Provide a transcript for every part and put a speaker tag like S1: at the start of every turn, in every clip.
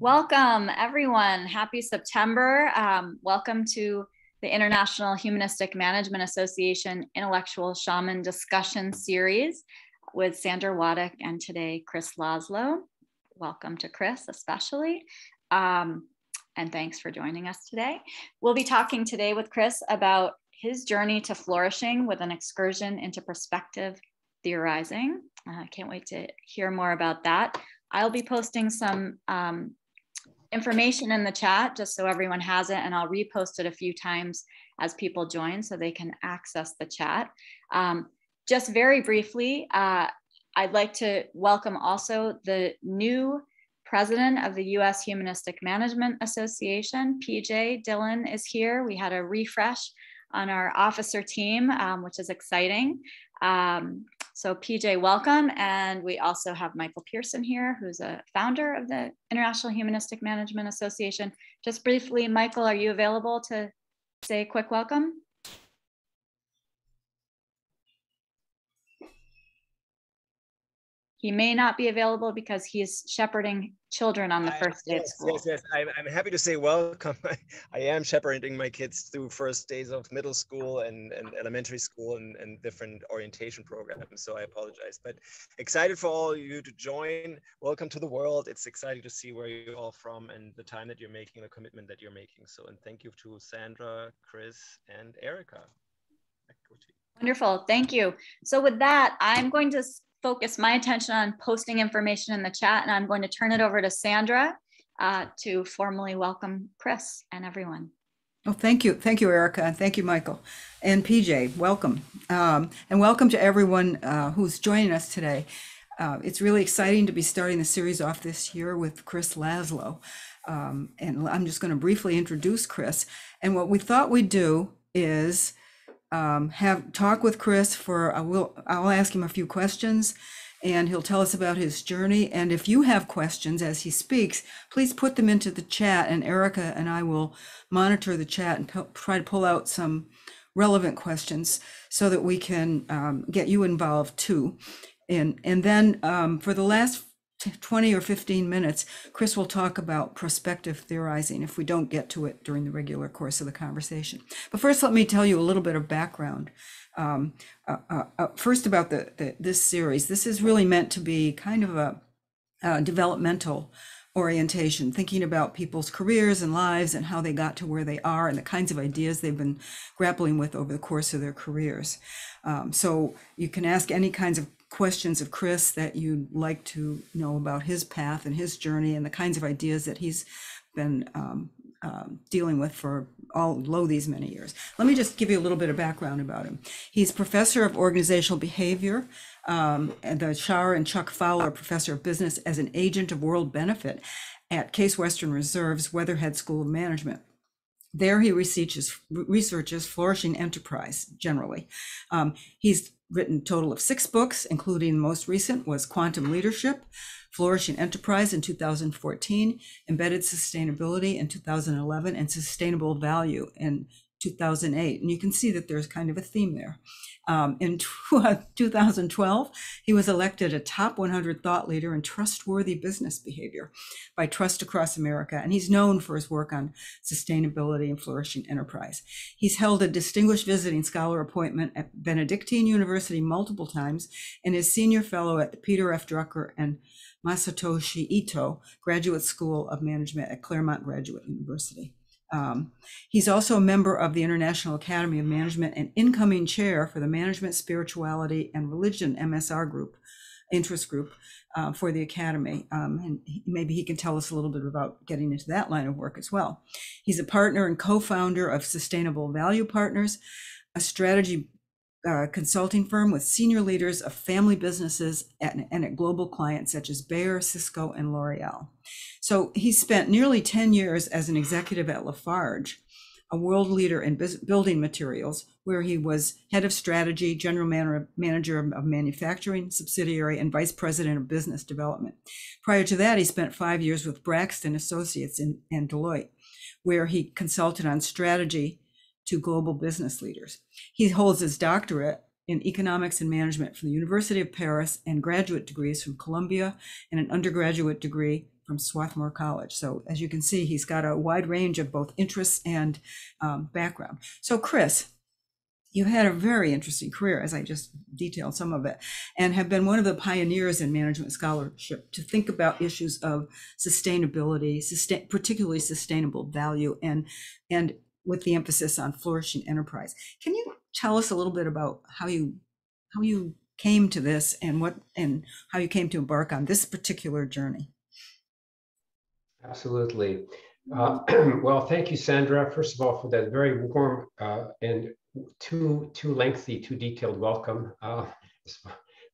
S1: Welcome, everyone. Happy September. Um, welcome to the International Humanistic Management Association Intellectual Shaman Discussion Series with Sandra Waddock and today Chris Laszlo. Welcome to Chris, especially. Um, and thanks for joining us today. We'll be talking today with Chris about his journey to flourishing with an excursion into prospective theorizing. I uh, can't wait to hear more about that. I'll be posting some um, information in the chat just so everyone has it, and I'll repost it a few times as people join so they can access the chat. Um, just very briefly, uh, I'd like to welcome also the new president of the US Humanistic Management Association, PJ Dillon is here. We had a refresh on our officer team, um, which is exciting. Um, so PJ, welcome. And we also have Michael Pirson here, who's a founder of the International Humanistic Management Association. Just briefly, Michael, are you available to say a quick welcome? He may not be available because he's shepherding children on the first day
S2: yes,
S1: of school.
S2: Yes, yes, I'm, I'm happy to say welcome. I am shepherding my kids through first days of middle school and, and elementary school and, and different orientation programs. So I apologize, but excited for all of you to join. Welcome to the world. It's exciting to see where you're all from and the time that you're making, the commitment that you're making. So, and thank you to Sandra, Chris, and Erica.
S1: Wonderful, thank you. So with that, I'm going to focus my attention on posting information in the chat and I'm going to turn it over to Sandra uh, to formally welcome Chris and everyone.
S3: Oh, thank you. Thank you, Erica. And thank you, Michael. And PJ, welcome. Um, and welcome to everyone uh, who's joining us today. Uh, it's really exciting to be starting the series off this year with Chris Laszlo. Um, and I'm just going to briefly introduce Chris. And what we thought we'd do is um, have talk with Chris for I will I'll ask him a few questions and he'll tell us about his journey. And if you have questions as he speaks please put them into the chat and Erica and I will monitor the chat and try to pull out some relevant questions so that we can um, get you involved too. And and then um, for the last 20 or 15 minutes, Chris will talk about prospective theorizing if we don't get to it during the regular course of the conversation. But first, let me tell you a little bit of background. Um, uh, uh, uh, first, about the, the, this series. This is really meant to be kind of a, developmental orientation, thinking about people's careers and lives and how they got to where they are and the kinds of ideas they've been grappling with over the course of their careers. Um, so you can ask any kinds of questions of Chris that you'd like to know about his path and his journey and the kinds of ideas that he's been um, um, dealing with for all low these many years. Let me just give you a little bit of background about him. He's professor of organizational behavior um, and the Char and Chuck Fowler Professor of Business as an agent of world benefit at Case Western Reserve's Weatherhead School of Management. There he researches, researches flourishing enterprise generally. Um, he's written total of six books, including the most recent was Quantum Leadership, Flourishing Enterprise in 2014, Embedded Sustainability in 2011, and Sustainable Value in 2008. And you can see that there's kind of a theme there. Um, in 2012, he was elected a top 100 thought leader in trustworthy business behavior by Trust Across America, and he's known for his work on sustainability and flourishing enterprise. He's held a distinguished visiting scholar appointment at Benedictine University multiple times and is senior fellow at the Peter F. Drucker and Masatoshi Ito Graduate School of Management at Claremont Graduate University. Um, he's also a member of the International Academy of Management and incoming chair for the Management, Spirituality, and Religion MSR group, interest group uh, for the Academy. Um, and he, maybe he can tell us a little bit about getting into that line of work as well. He's a partner and co founder of Sustainable Value Partners, a strategy uh, consulting firm with senior leaders of family businesses and, and at global clients such as Bayer, Cisco, and L'Oreal. So he spent nearly 10 years as an executive at Lafarge, a world leader in building materials, where he was head of strategy, general manager of manufacturing subsidiary, and vice president of business development. Prior to that, he spent five years with Braxton Associates in, and Deloitte, where he consulted on strategy to global business leaders. He holds his doctorate in economics and management from the University of Paris and graduate degrees from Columbia and an undergraduate degree from Swarthmore College. So as you can see, he's got a wide range of both interests and um, background. So Chris, you had a very interesting career, as I just detailed some of it, and have been one of the pioneers in management scholarship to think about issues of sustainability, sustain, particularly sustainable value, and and with the emphasis on flourishing enterprise. Can you tell us a little bit about how you how you came to this and what and how you came to embark on this particular journey?
S4: Absolutely. Uh, well, thank you, Sandra, first of all, for that very warm uh, and too too lengthy, too detailed welcome. Uh, as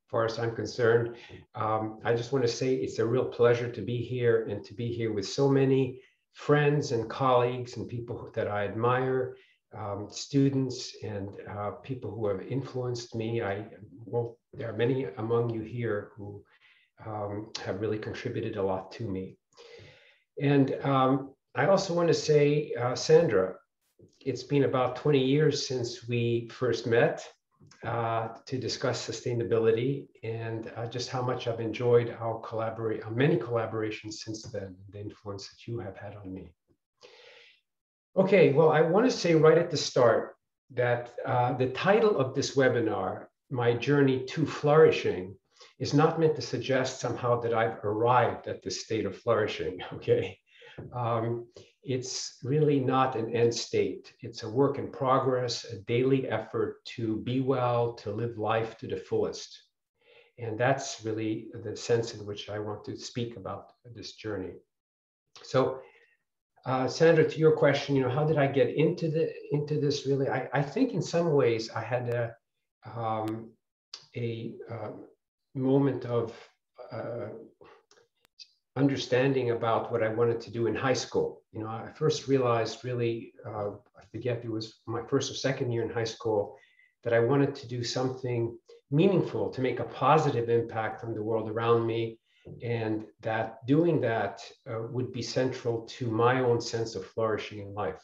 S4: far as I'm concerned, um, I just want to say it's a real pleasure to be here and to be here with so many friends and colleagues and people that I admire, um, students and uh, people who have influenced me. I well, there are many among you here who um, have really contributed a lot to me. And um, I also want to say, uh, Sandra, it's been about 20 years since we first met uh, to discuss sustainability and uh, just how much I've enjoyed our collaborate, many collaborations since then, the influence that you have had on me. Okay, well, I want to say right at the start that uh, the title of this webinar, My Journey to Flourishing, is not meant to suggest somehow that I've arrived at this state of flourishing, okay? Um, it's really not an end state. It's a work in progress, a daily effort to be well, to live life to the fullest. And that's really the sense in which I want to speak about this journey. So, uh, Sandra, to your question, you know, how did I get into the into this? Really, I, I think in some ways I had a um, a uh, moment of uh, understanding about what I wanted to do in high school. You know, I first realized really, uh, I forget it was my first or second year in high school, that I wanted to do something meaningful to make a positive impact on the world around me. And that doing that uh, would be central to my own sense of flourishing in life.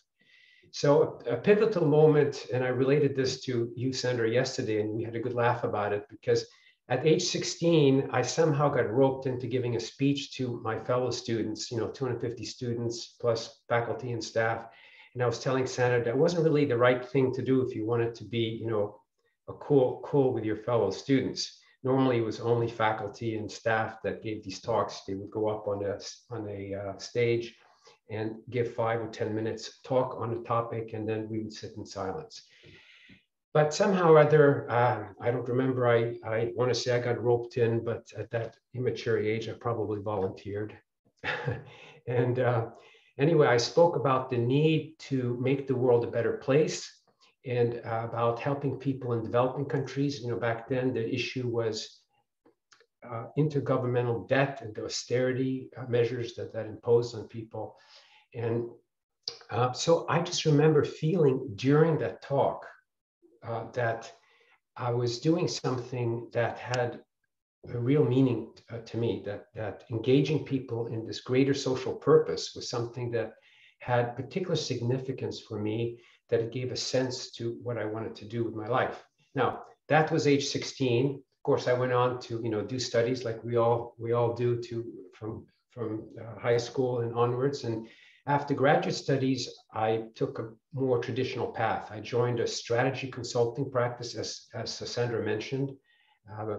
S4: So a, a, pivotal moment, and I related this to you, Sandra, yesterday, and we had a good laugh about it because at age 16, I somehow got roped into giving a speech to my fellow students, you know, 250 students plus faculty and staff. And I was telling Sandra that wasn't really the right thing to do if you wanted to be, you know, a cool, cool with your fellow students. Normally it was only faculty and staff that gave these talks. They would go up on a, on a uh, stage and give five or 10 minutes talk on a topic, and then we would sit in silence but somehow or other, uh, I don't remember, I, I want to say I got roped in, but at that immature age, I probably volunteered. and uh, anyway, I spoke about the need to make the world a better place and uh, about helping people in developing countries. You know, back then the issue was uh, intergovernmental debt and the austerity uh, measures that that imposed on people. And uh, so I just remember feeling during that talk, uh, that I was doing something that had a real meaning uh, to me, that, that engaging people in this greater social purpose was something that had particular significance for me, that it gave a sense to what I wanted to do with my life. Now, that was age 16. Of course, I went on to, you know, do studies like we all we all do to from from uh, high school and onwards. And after graduate studies, I took a more traditional path. I joined a strategy consulting practice, as, as Sandra mentioned, uh,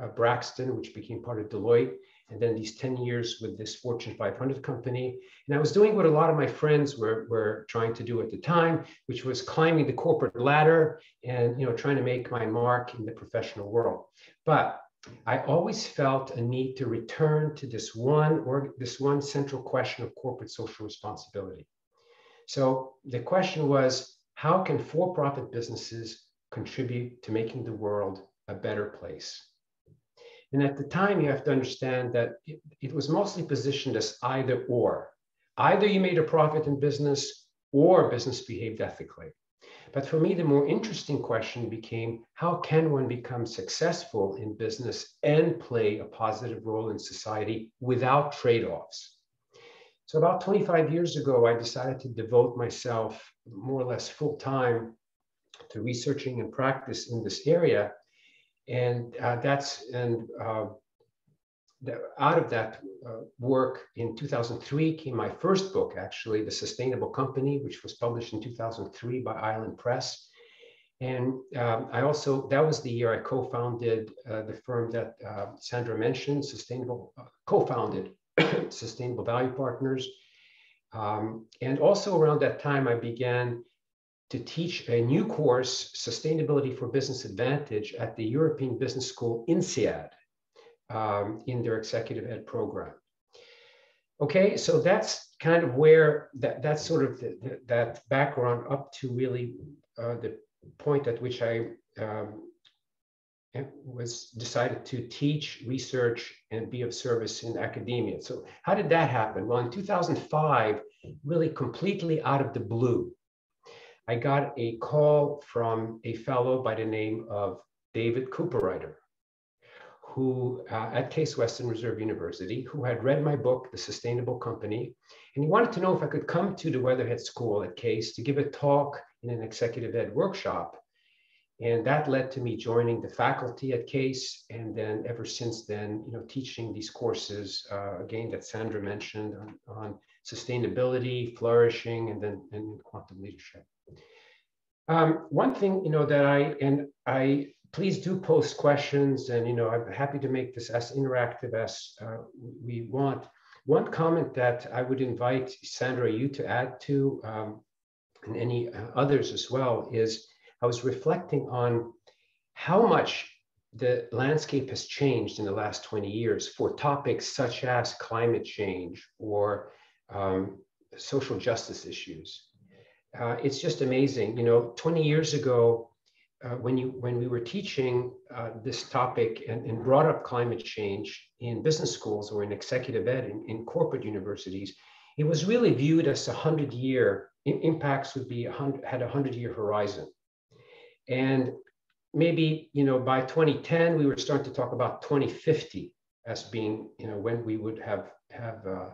S4: uh, Braxton, which became part of Deloitte, and then these 10 years with this Fortune 500 company. And I was doing what a lot of my friends were, were trying to do at the time, which was climbing the corporate ladder and you know trying to make my mark in the professional world. But I always felt a need to return to this one or this one central question of corporate social responsibility. So the question was, how can for-profit businesses contribute to making the world a better place? And at the time, you have to understand that it, it was mostly positioned as either or. Either you made a profit in business or business behaved ethically. But for me, the more interesting question became how can one become successful in business and play a positive role in society without trade offs? So, about 25 years ago, I decided to devote myself more or less full time to researching and practice in this area. And uh, that's, and uh, out of that uh, work in 2003 came my first book, actually, The Sustainable Company, which was published in 2003 by Island Press. And um, I also, that was the year I co-founded uh, the firm that uh, Sandra mentioned, Sustainable, uh, co-founded Sustainable Value Partners. Um, and also around that time, I began to teach a new course, Sustainability for Business Advantage, at the European Business School INSEAD um, in their executive ed program. Okay, so that's kind of where that, that's sort of the, the, that background up to really uh, the point at which I um, was decided to teach, research, and be of service in academia. So how did that happen? Well, in 2005, really completely out of the blue, I got a call from a fellow by the name of David Cooperrider, who uh, at Case Western Reserve University, who had read my book, The Sustainable Company, and he wanted to know if I could come to the Weatherhead School at Case to give a talk in an executive ed workshop. And that led to me joining the faculty at CASE, and then ever since then, you know, teaching these courses uh, again that Sandra mentioned on, on, sustainability, flourishing, and then and quantum leadership. Um, one thing, you know, that I and I please do post questions, and you know, I'm happy to make this as interactive as uh, we want. One comment that I would invite Sandra you to add to um, and any uh, others as well, is I was reflecting on how much the landscape has changed in the last 20 years for topics such as climate change or um, social justice issues. Uh, it's just amazing. You know, 20 years ago, uh, when you when we were teaching uh, this topic and, and, brought up climate change in business schools or in executive ed in, in corporate universities, it was really viewed as a hundred year impacts would be a hundred, had a hundred year horizon. And maybe, you know, by 2010, we were starting to talk about 2050 as being, you know, when we would have, have uh,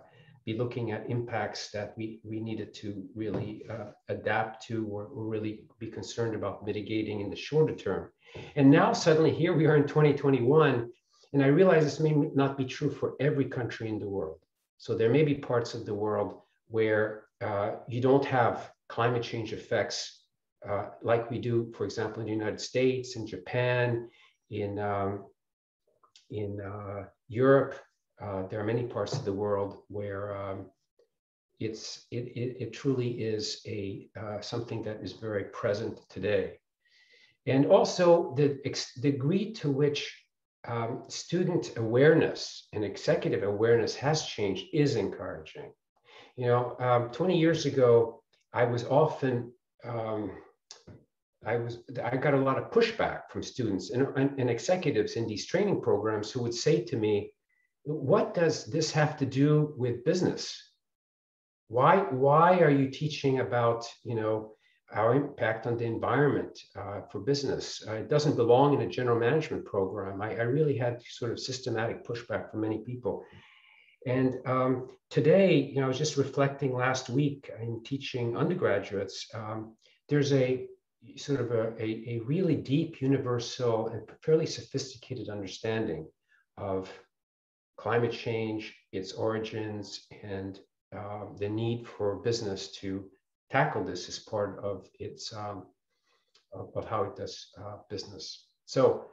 S4: be looking at impacts that we, we needed to really uh, adapt to or, or really be concerned about mitigating in the shorter term. And now suddenly here we are in 2021, and I realize this may not be true for every country in the world. So there may be parts of the world where uh, you don't have climate change effects uh, like we do, for example, in the United States, in Japan, in, um, in uh, Europe. Uh, there are many parts of the world where um, it's, it, it, it, truly is a, uh, something that is very present today. And also the degree to which um, student awareness and executive awareness has changed is encouraging. You know, um, 20 years ago, I was often, um, I was, I got a lot of pushback from students and, and, and executives in these training programs who would say to me, what does this have to do with business? Why, why are you teaching about, you know, our impact on the environment uh, for business. Uh, it doesn't belong in a general management program. I, I, really had sort of systematic pushback from many people. And um, today, you know, I was just reflecting last week in teaching undergraduates. Um, there's a sort of a, a, a, really deep, universal, and fairly sophisticated understanding of climate change, its origins, and uh, the need for business to tackle this as part of its um, of, of, how it does uh, business. So,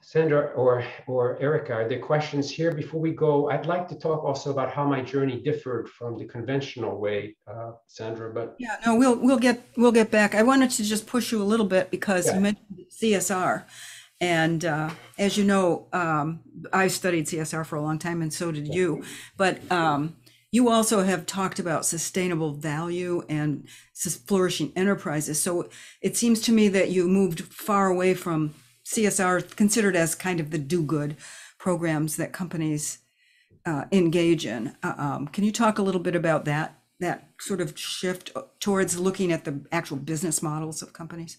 S4: Sandra or or Erica, are there questions here before we go? I'd like to talk also about how my journey differed from the conventional way, uh, Sandra. But
S3: yeah, no, we'll we'll get we'll get back. I wanted to just push you a little bit because yeah. you mentioned CSR. And uh, as you know, um, I studied CSR for a long time, and so did you. But um, you also have talked about sustainable value and flourishing enterprises. So it seems to me that you moved far away from CSR, considered as kind of the do good programs that companies uh, engage in. Uh, um, can you talk a little bit about that? That sort of shift towards looking at the actual business models of companies?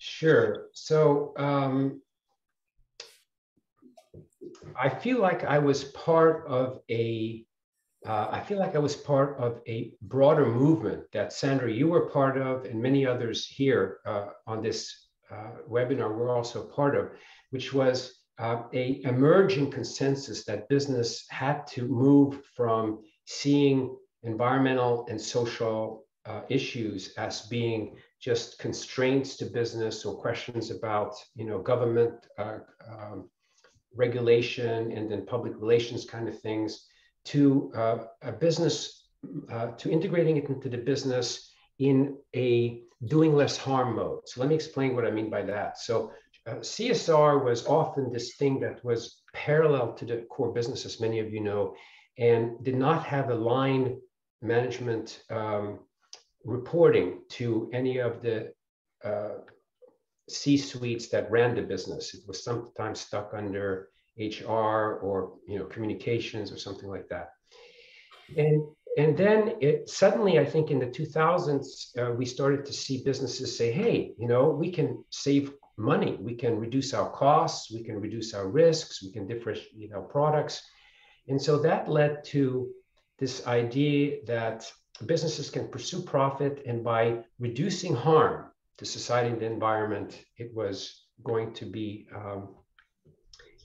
S4: Sure. So um, I feel like I was part of a uh, I feel like I was part of a broader movement that Sandra, you were part of, and many others here uh, on this uh, webinar were also part of, which was uh, a emerging consensus that business had to move from seeing environmental and social uh, issues as being just constraints to business or questions about you know government uh, um, regulation and then public relations kind of things to uh, a business uh, to integrating it into the business in a doing less harm mode. So let me explain what i mean by that. So uh, csr was often this thing that was parallel to the core business as many of you know and did not have a line management um, reporting to any of the uh, C suites that ran the business. It was sometimes stuck under HR or you know communications or something like that. And and then it suddenly, I think in the 2000s, uh, we started to see businesses say, "Hey, you know, we can save money. We can reduce our costs. We can reduce our risks. We can differentiate our products." And so that led to this idea that businesses can pursue profit and by reducing harm to society and the environment, it was going to be um,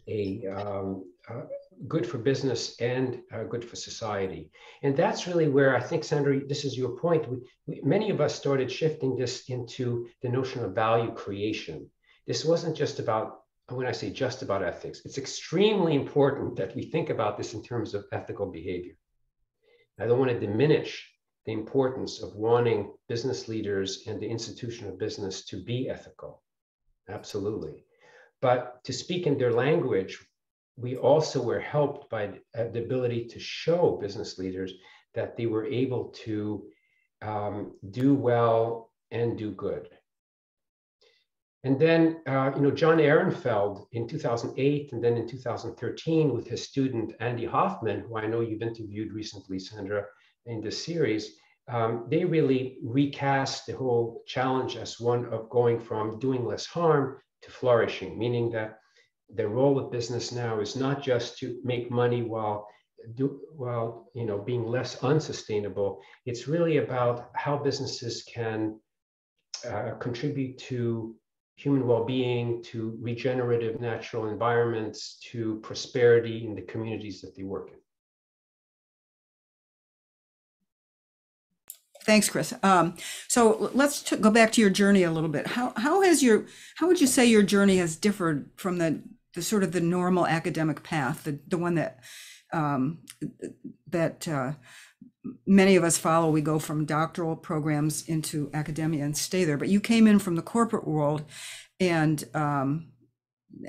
S4: a um, uh, good for business and uh, good for society. And that's really where I think, Sandra, this is your point. We, we, many of us started shifting this into the notion of value creation. This wasn't just about, when I say just about ethics, it's extremely important that we think about this in terms of ethical behavior. I don't want to diminish the importance of wanting business leaders and the institution of business to be ethical. Absolutely. But to speak in their language, we also were helped by the ability to show business leaders that they were able to um, do well and do good. And then, uh, you know, John Ehrenfeld in 2008 and then in 2013 with his student Andy Hoffman, who I know you've interviewed recently, Sandra, in this series, um, they really recast the whole challenge as one of going from doing less harm to flourishing, meaning that the role of business now is not just to make money while do, while you know being less unsustainable. It's really about how businesses can uh, contribute to human well-being, to regenerative natural environments, to prosperity in the communities that they work in.
S3: Thanks, Chris. Um, so let's t- go back to your journey a little bit. How how has your how would you say your journey has differed from the the sort of the normal academic path, the the one that um, that uh, many of us follow? We go from doctoral programs into academia and stay there. But you came in from the corporate world, and um,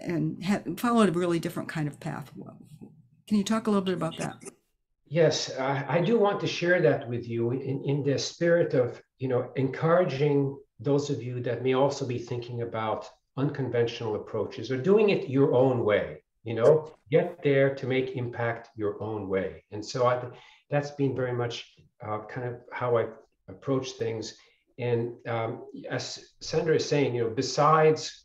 S3: and followed a really different kind of path. Can you talk a little bit about that?
S4: Yes, I, I do want to share that with you in, in the spirit of, you know, encouraging those of you that may also be thinking about unconventional approaches or doing it your own way, you know, get there to make impact your own way. And so I, that's been very much uh, kind of how I approach things. And um, as Sandra is saying, you know, besides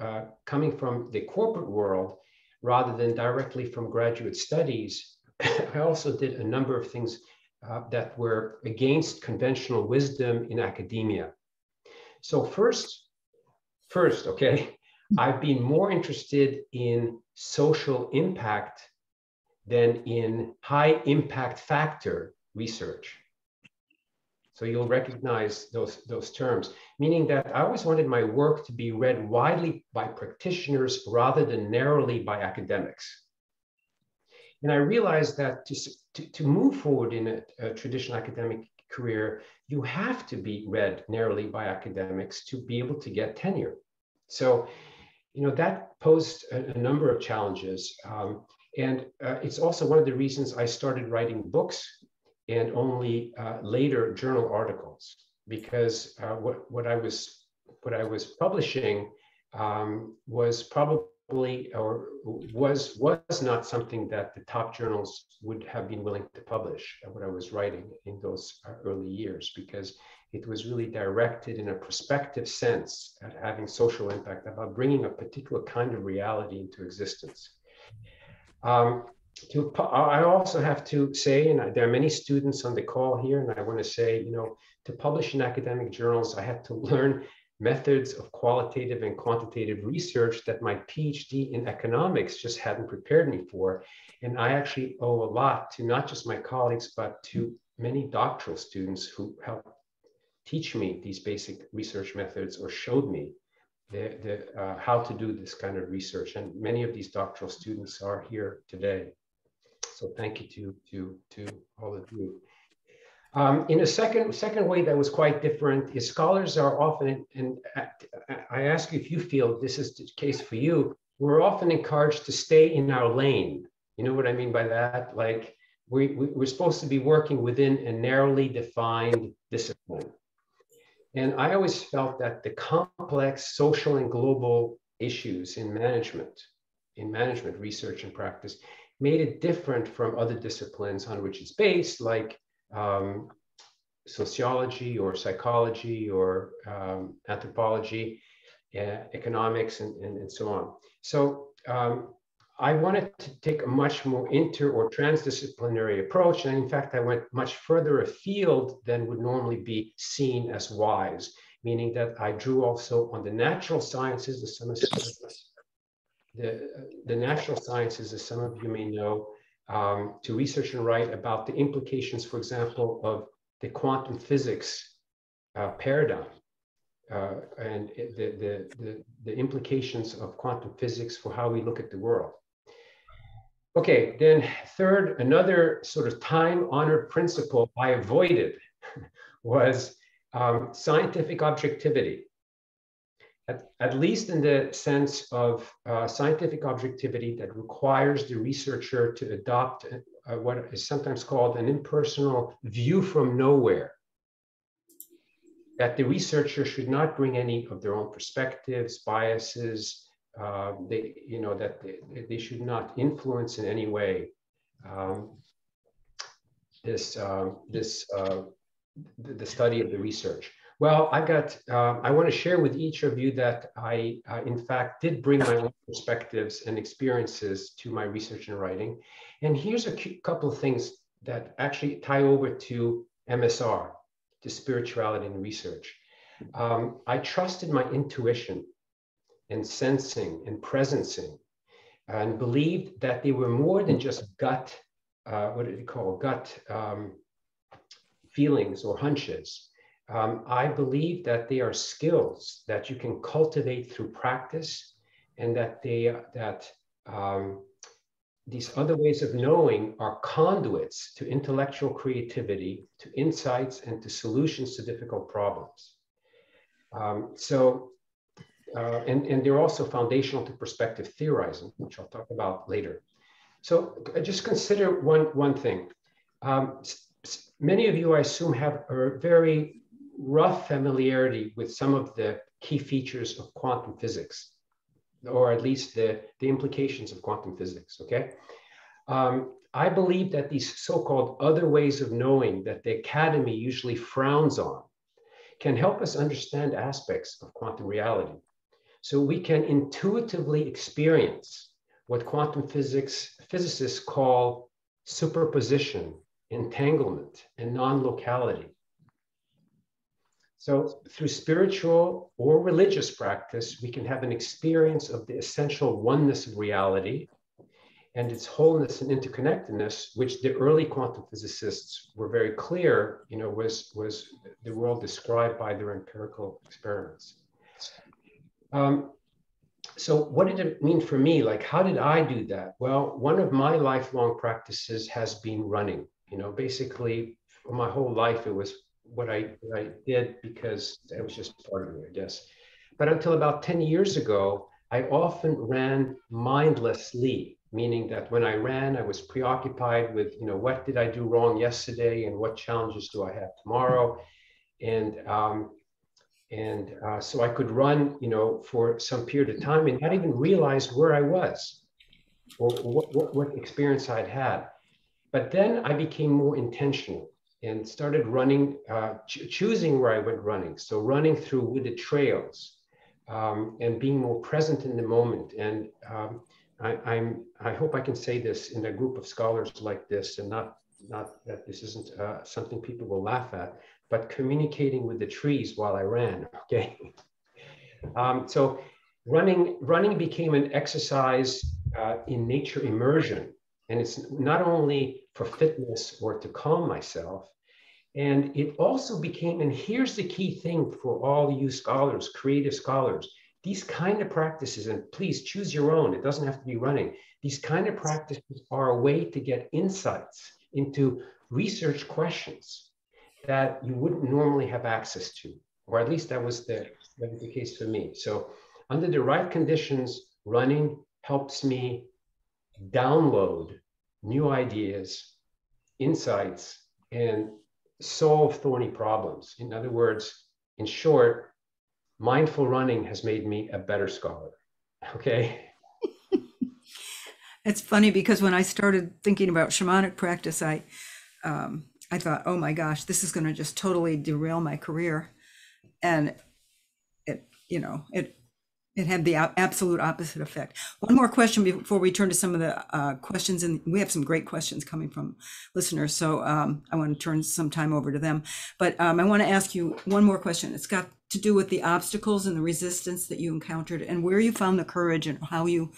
S4: uh, coming from the corporate world rather than directly from graduate studies, I also did a number of things uh, that were against conventional wisdom in academia. So first, first, okay, I've been more interested in social impact than in high impact factor research. So you'll recognize those, those terms, meaning that I always wanted my work to be read widely by practitioners rather than narrowly by academics. And I realized that to, to, to move forward in a, a, traditional academic career, you have to be read narrowly by academics to be able to get tenure. So, you know, that posed a, a number of challenges. Um, and uh, it's also one of the reasons I started writing books and only uh, later journal articles, because uh, what, what I was what I was publishing um, was probably or was was not something that the top journals would have been willing to publish what I was writing in those early years because it was really directed in a prospective sense at having social impact about bringing a particular kind of reality into existence. Um, to, I also have to say, and there are many students on the call here, and I want to say, you know, to publish in academic journals, I had to learn methods of qualitative and quantitative research that my PhD in economics just hadn't prepared me for. And I actually owe a lot to not just my colleagues, but to many doctoral students who helped teach me these basic research methods or showed me the, the, uh, how to do this kind of research. And many of these doctoral students are here today. So thank you to, to, to all of you. Um, in a second, second way that was quite different is scholars are often, and I ask you if you feel this is the case for you, we're often encouraged to stay in our lane. You know what I mean by that? Like we, we, we're supposed to be working within a narrowly defined discipline. And I always felt that the complex social and global issues in management, in management research and practice, made it different from other disciplines on which it's based, like um, sociology or psychology or um, anthropology, uh, economics, and, and, and, so on. So um, I wanted to take a much more inter or transdisciplinary approach. And in fact, I went much further afield than would normally be seen as wise, meaning that I drew also on the natural sciences, as some of the, the natural sciences, as some of you may know, um, to research and write about the implications, for example, of the quantum physics uh, paradigm uh, and the, the, the, the, implications of quantum physics for how we look at the world. Okay, then third, another sort of time-honored principle I avoided was um, scientific objectivity at, at least in the sense of uh, scientific objectivity that requires the researcher to adopt uh, what is sometimes called an impersonal view from nowhere. That the researcher should not bring any of their own perspectives, biases, uh, they, you know, that they, they, should not influence in any way um, this, um, this, uh, the study of the research. Well, I got, uh, I want to share with each of you that I, uh, in fact, did bring my own perspectives and experiences to my research and writing. And here's a couple of things that actually tie over to MSR, to spirituality and research. Um, I trusted my intuition and sensing and presencing and believed that they were more than just gut, uh, what did you call gut um, feelings or hunches um, I believe that they are skills that you can cultivate through practice, and that they that um, these other ways of knowing are conduits to intellectual creativity, to insights, and to solutions to difficult problems. Um, so, uh, and, and they're also foundational to prospective theorizing, which I'll talk about later. So just consider one, one thing. Um, many of you, I assume, have a very rough familiarity with some of the key features of quantum physics, or at least the, the implications of quantum physics, okay? Um, I believe that these so-called other ways of knowing that the academy usually frowns on can help us understand aspects of quantum reality. So we can intuitively experience what quantum physics physicists call superposition, entanglement, and non-locality. So through spiritual or religious practice, we can have an experience of the essential oneness of reality and its wholeness and interconnectedness, which the early quantum physicists were very clear, you know, was, was the world described by their empirical experiments. Um, so what did it mean for me? Like, how did I do that? Well, one of my lifelong practices has been running. You know, basically, for my whole life, it was what I, what I did because it was just part of me, I guess. But until about 10 years ago, I often ran mindlessly, meaning that when I ran, I was preoccupied with, you know, what did I do wrong yesterday and what challenges do I have tomorrow? And, um, and uh, so I could run, you know, for some period of time and not even realize where I was or what, what, what experience I'd had. But then I became more intentional and started running, uh, ch- choosing where I went running. So running through wooded trails um, and being more present in the moment. And um, I, I'm, I hope I can say this in a group of scholars like this and not, not that this isn't uh, something people will laugh at, but communicating with the trees while I ran, okay? um, so running, running became an exercise uh, in nature immersion. And it's not only for fitness or to calm myself, and it also became, and here's the key thing for all you scholars, creative scholars, these kind of practices, and please choose your own, it doesn't have to be running. These kind of practices are a way to get insights into research questions that you wouldn't normally have access to, or at least that was the, that was the case for me. So under the right conditions, running helps me download new ideas, insights, and solve thorny problems. In other words, in short, mindful running has made me a better scholar. Okay.
S3: it's funny because when I started thinking about shamanic practice, I um, I thought, oh my gosh, this is going to just totally derail my career, and it you know it it had the absolute opposite effect. One more question before we turn to some of the uh, questions, and we have some great questions coming from listeners. So um, I want to turn some time over to them. But um, I want to ask you one more question. It's got to do with the obstacles and the resistance that you encountered, and where you found the courage, and how you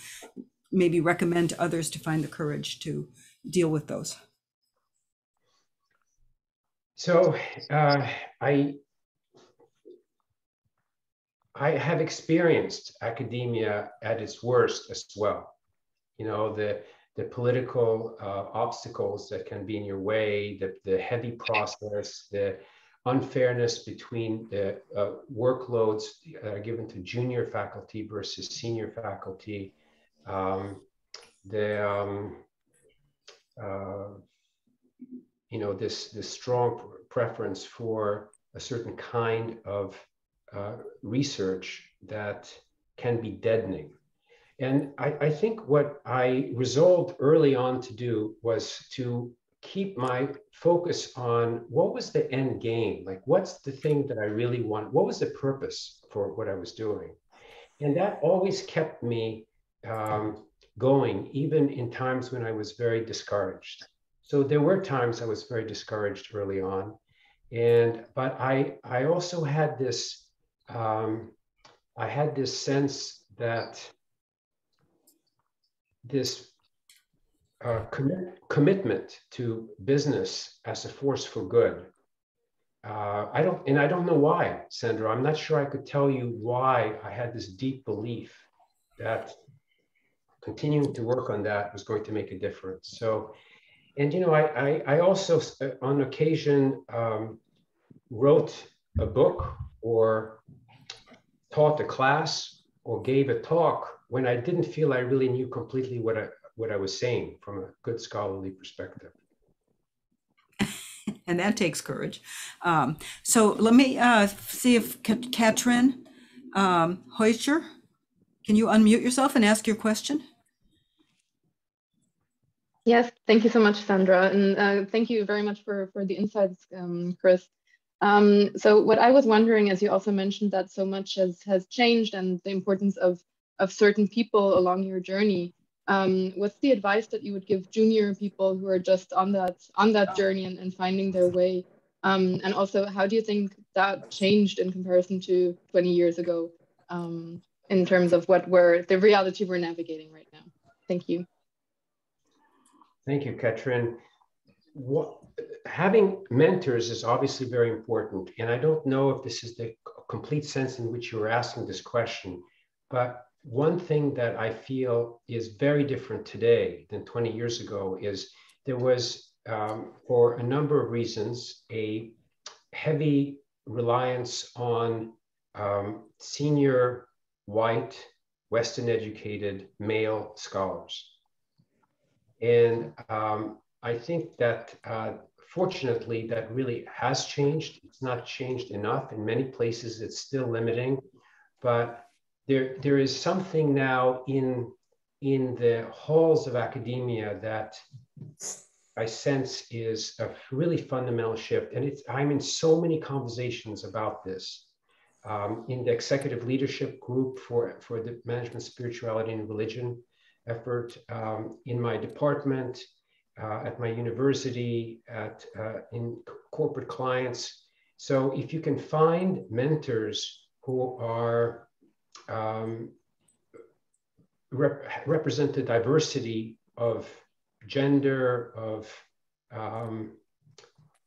S3: maybe recommend to others to find the courage to deal with those.
S4: So uh, I I have experienced academia at its worst as well. You know, the, the political uh, obstacles that can be in your way, the, the heavy process, the unfairness between the uh, workloads uh, given to junior faculty versus senior faculty, um, the um, uh, you know this this strong preference for a certain kind of uh, research that can be deadening. And I, I, think what I resolved early on to do was to keep my focus on what was the end game? Like, what's the thing that I really want? What was the purpose for what I was doing? And that always kept me um, going, even in times when I was very discouraged. So there were times I was very discouraged early on. And, but I, I also had this um, I had this sense that this uh, commit, commitment to business as a force for good. Uh, I don't, and I don't know why, Sandra. I'm not sure I could tell you why I had this deep belief that continuing to work on that was going to make a difference. So, and you know, I, I, I also uh, on occasion um, wrote a book or taught a class or gave a talk when I didn't feel I really knew completely what I, what I was saying from a good scholarly perspective.
S3: and that takes courage. Um, so let me uh, see if Katrin um, Heuscher, can you unmute yourself and ask your question?
S5: Yes, thank you so much, Sandra. And uh, thank you very much for, for the insights, um, Chris. Um, so what I was wondering, as you also mentioned that so much has, has changed and the importance of, of certain people along your journey, um, what's the advice that you would give junior people who are just on that, on that journey and, and finding their way? Um, and also, how do you think that changed in comparison to 20 years ago um, in terms of what we're, the reality we're navigating right now? Thank you.
S4: Thank you, Katrin. What, having mentors is obviously very important. And I don't know if this is the complete sense in which you were asking this question, but one thing that I feel is very different today than 20 years ago is there was, um, for a number of reasons, a heavy reliance on um, senior white, Western educated male scholars. And um, I think that uh, fortunately, that really has changed. It's not changed enough. In many places, it's still limiting, but there, there is something now in, in the halls of academia that I sense is a really fundamental shift. And it's, I'm in so many conversations about this. Um, in the executive leadership group for, for the management, spirituality, and religion, effort um, in my department, uh, at my university, at uh, in corporate clients. So if you can find mentors who are um, rep represent the diversity of gender, of um,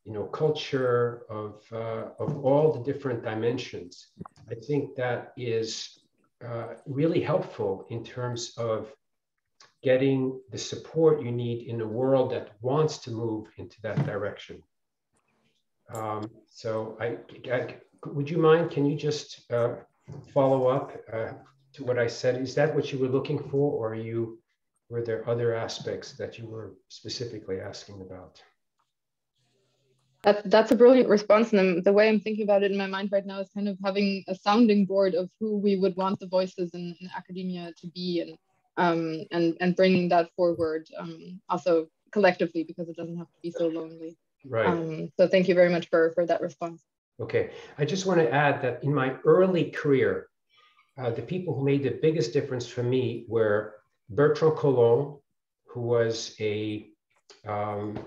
S4: you know, culture, of, uh, of all the different dimensions. I think that is uh, really helpful in terms of getting the support you need in a world that wants to move into that direction. Um, so I, I, would you mind, can you just uh, follow up uh, to what I said? Is that what you were looking for or you, were there other aspects that you were specifically asking about?
S5: That, that's a brilliant response. And the way I'm thinking about it in my mind right now is kind of having a sounding board of who we would want the voices in, in academia to be and, um, and, and bringing that forward um, also collectively because it doesn't have to be so lonely.
S4: Right.
S5: Um, so thank you very much for, for that response.
S4: Okay. I just want to add that in my early career, uh, the people who made the biggest difference for me were Bertrand Collomb, who was a um,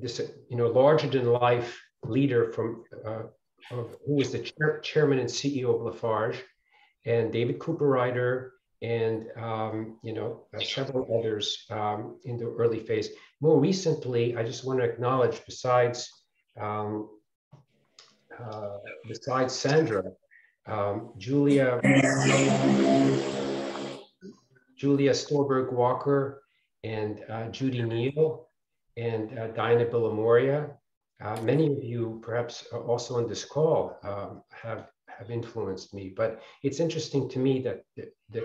S4: this you know larger than life leader from uh, of, who was the chair, chairman and CEO of Lafarge, and David Cooperrider, and um, you know uh, several others um, in the early phase. More recently, I just want to acknowledge besides um, uh, besides Sandra, um, Julia Julia Storberg Walker and uh, Judy Neal and uh, Diana Bilimoria. Uh, many of you, perhaps also on this call, um, have have influenced me. But it's interesting to me that the, the,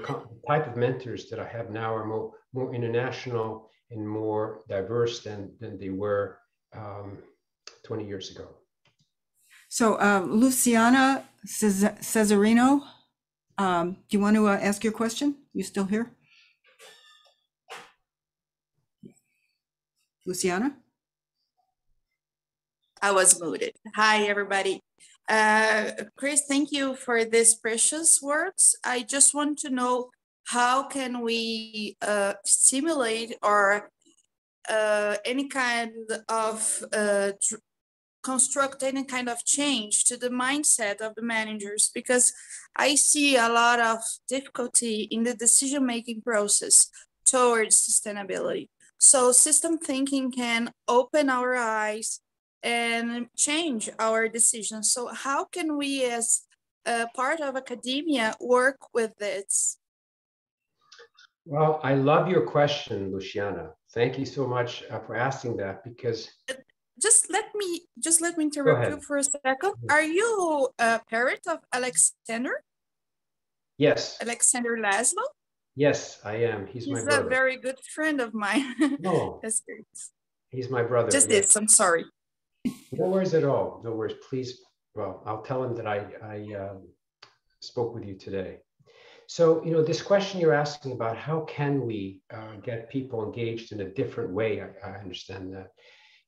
S4: type of mentors that I have now are more more international and more diverse than than they were um, 20 years ago.
S3: So, uh, Luciana Cesarino, um, do you want to uh, ask your question? You still here? Luciana?
S6: I was muted. Hi, everybody. Uh, Chris, thank you for these precious words. I just want to know how can we uh, stimulate or uh, any kind of uh, construct any kind of change to the mindset of the managers because I see a lot of difficulty in the decision making process towards sustainability. So system thinking can open our eyes and change our decisions. So how can we as a part of academia work with this?
S4: Well, I love your question, Luciana. Thank you so much uh, for asking that because
S6: just let me just let me interrupt you for a second. Are you a parent of Alexander?
S4: Yes.
S6: Alexander Laszlo?
S4: Yes, I am. He's,
S6: He's
S4: my brother.
S6: a very good friend of mine.
S4: No.
S6: Great.
S4: He's my brother.
S6: Just
S4: yes.
S6: this, I'm sorry.
S4: No worries at all. No worries. Please, well, I'll tell him that I, I um, spoke with you today. So, you know, this question you're asking about how can we uh, get people engaged in a different way? I, I understand that.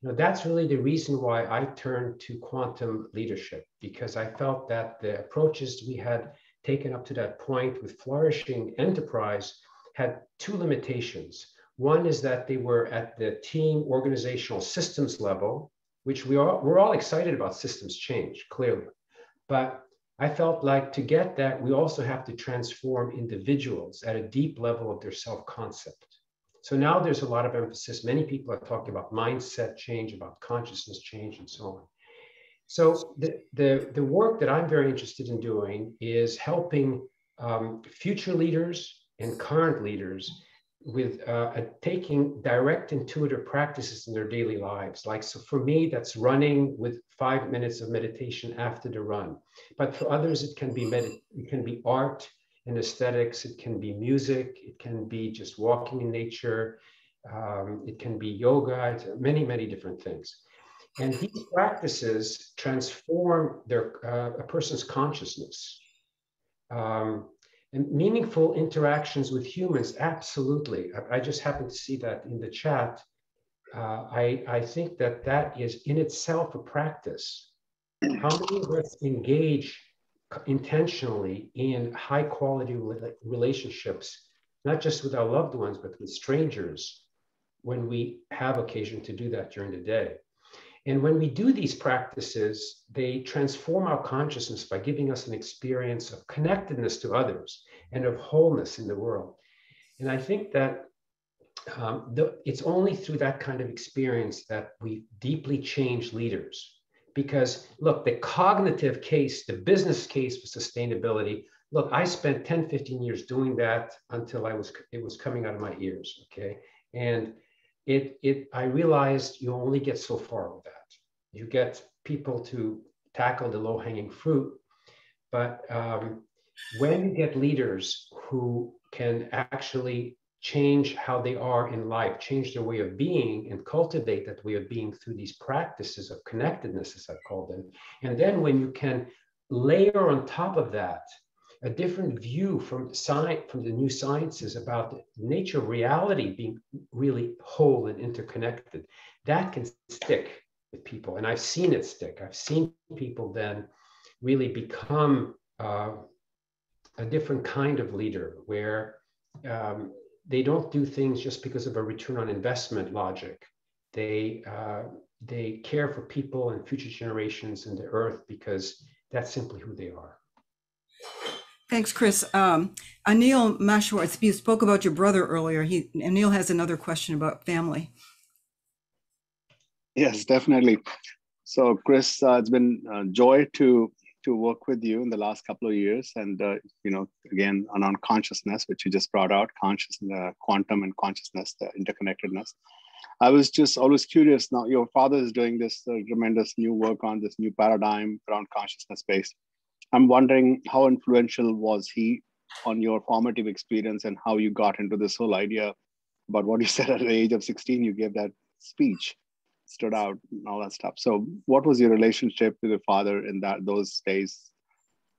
S4: You know, that's really the reason why I turned to quantum leadership because I felt that the approaches we had taken up to that point with flourishing enterprise had two limitations. One is that they were at the team organizational systems level, which we are we're all excited about systems change, clearly. But I felt like to get that, we also have to transform individuals at a deep level of their self-concept. So now there's a lot of emphasis. Many people are talking about mindset change, about consciousness change, and so on. So the, the, the work that I'm very interested in doing is helping um, future leaders and current leaders with uh, taking direct intuitive practices in their daily lives. Like, so for me, that's running with five minutes of meditation after the run. But for others, it can be med- it can be art and aesthetics. It can be music. It can be just walking in nature. Um, it can be yoga. It's many, many different things. And these practices transform their, uh, a person's consciousness. Um, and meaningful interactions with humans, absolutely. I, I, just happened to see that in the chat. Uh, I, I think that that is in itself a practice. How many of us engage intentionally in high quality relationships not just with our loved ones, but with strangers when we have occasion to do that during the day. And when we do these practices, they transform our consciousness by giving us an experience of connectedness to others and of wholeness in the world. And I think that um, the, it's only through that kind of experience that we deeply change leaders. Because look, the cognitive case, the business case for sustainability, look, I spent 10, 15 years doing that until I was it was coming out of my ears. Okay. And it it I realized you only get so far with that. You get people to tackle the low-hanging fruit, but um, when you get leaders who can actually change how they are in life, change their way of being, and cultivate that way of being through these practices of connectedness, as I call them. And then when you can layer on top of that a different view from science, from the new sciences about the nature of reality being really whole and interconnected, that can stick with people. And I've seen it stick. I've seen people then really become uh, a different kind of leader where um, they don't do things just because of a return on investment logic. They uh, they care for people and future generations and the earth because that's simply who they are.
S3: Thanks, Chris. Um, Anil Maheshwari, you spoke about your brother earlier. He Anil has another question about family.
S7: Yes, definitely. So, Chris, uh, it's been a joy to to work with you in the last couple of years and uh, you know again on consciousness which you just brought out consciousness uh, quantum and consciousness the interconnectedness. I was just always curious now your father is doing this uh, tremendous new work on this new paradigm around consciousness based i'm wondering how influential was he on your formative experience and how you got into this whole idea about what you said at the age of 16 you gave that speech stood out and all that stuff. So, what was your relationship with your father in that those days?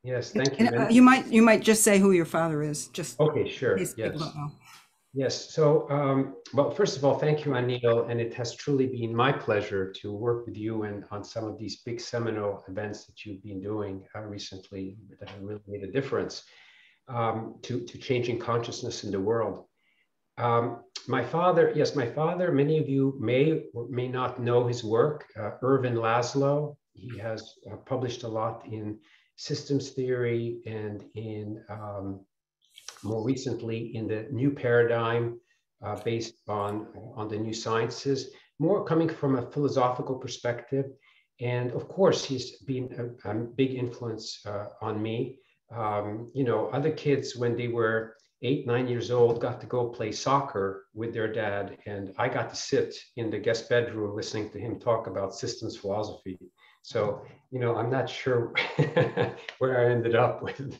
S4: Yes, thank you.
S3: And, uh, you might you might just say who your father is. Just
S4: okay, sure. Yes. Yes. So, um, well, first of all, thank you, Anil, and it has truly been my pleasure to work with you and on some of these big seminal events that you've been doing uh, recently that have really made a difference um, to to changing consciousness in the world. Um, my father, yes, my father, many of you may or may not know his work, uh, Ervin Laszlo. He has uh, published a lot in systems theory and in um, more recently in the new paradigm uh, based on, on the new sciences, more coming from a philosophical perspective. And of course, he's been a, a big influence uh, on me. Um, you know, other kids, when they were eight, nine years old, got to go play soccer with their dad. And I got to sit in the guest bedroom listening to him talk about systems philosophy. So, you know, I'm not sure where I ended up with